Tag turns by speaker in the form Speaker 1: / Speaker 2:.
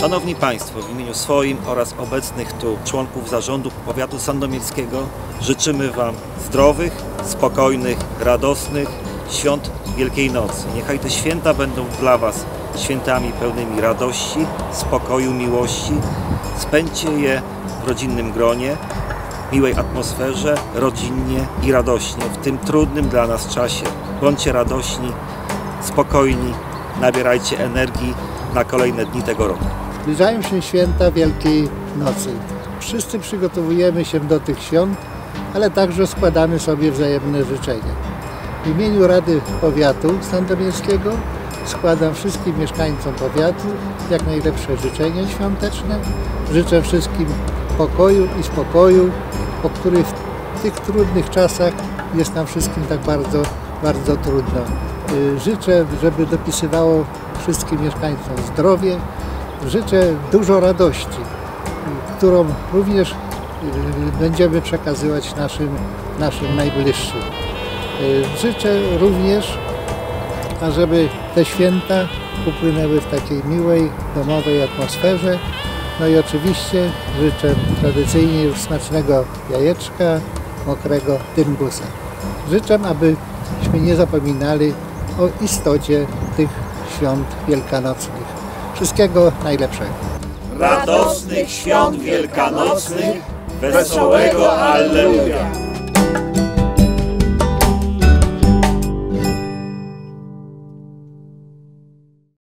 Speaker 1: Szanowni Państwo, w imieniu swoim oraz obecnych tu członków zarządu powiatu sandomierskiego życzymy Wam zdrowych, spokojnych, radosnych świąt Wielkiej Nocy. Niechaj te święta będą dla Was świętami pełnymi radości, spokoju, miłości. Spędźcie je w rodzinnym gronie, miłej atmosferze, rodzinnie i radośnie w tym trudnym dla nas czasie. Bądźcie radośni, spokojni, nabierajcie energii na kolejne dni tego roku.
Speaker 2: Zbliżają się święta Wielkiej Nocy. Wszyscy przygotowujemy się do tych świąt, ale także składamy sobie wzajemne życzenia. W imieniu Rady Powiatu Sandomierskiego składam wszystkim mieszkańcom powiatu jak najlepsze życzenia świąteczne. Życzę wszystkim pokoju i spokoju, o których w tych trudnych czasach jest nam wszystkim tak bardzo, bardzo trudno. Y, Życzę, żeby dopisywało wszystkim mieszkańcom zdrowie, życzę dużo radości, którą również y, będziemy przekazywać naszym, naszym najbliższym. Y, Życzę również, ażeby te święta upłynęły w takiej miłej, domowej atmosferze. No i oczywiście życzę tradycyjnie już smacznego jajeczka, mokrego tyngusa. Życzę, abyśmy nie zapominali o istocie tych świąt wielkanocnych. Wszystkiego najlepszego.
Speaker 1: Radosnych świąt wielkanocnych, wesołego Alleluja!